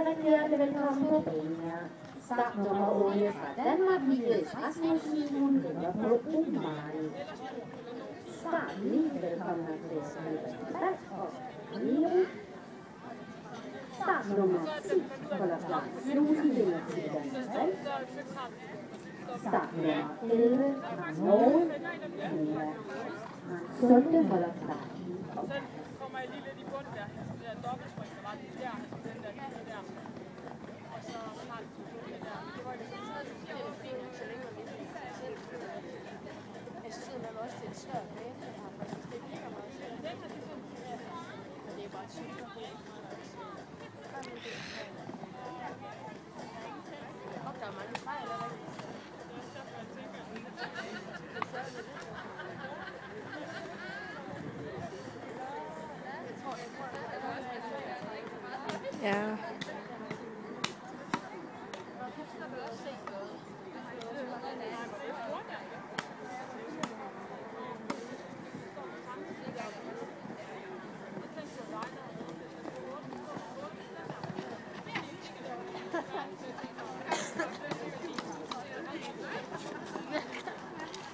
byder rigtig hjertelig velkommen på banen. Start nummer 8 fra Danmark, Michael Rasmussen, hun ligger på Umari. Start 9, velkommen til Svend og Milo. Start nummer 10 holder fra Lucy vender til Danmark. Start nummer 11 fra Norge. Nina Sunde holder klar. kommer Yeah.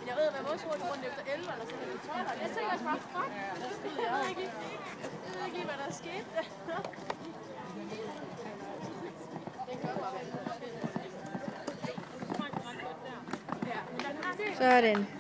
Jeg ved, hvad vores rundt rundt efter 11 eller sådan noget. 12. Jeg tænker også bare, fuck. Jeg ved ikke, jeg ved ikke, hvad der er sket. Sådan.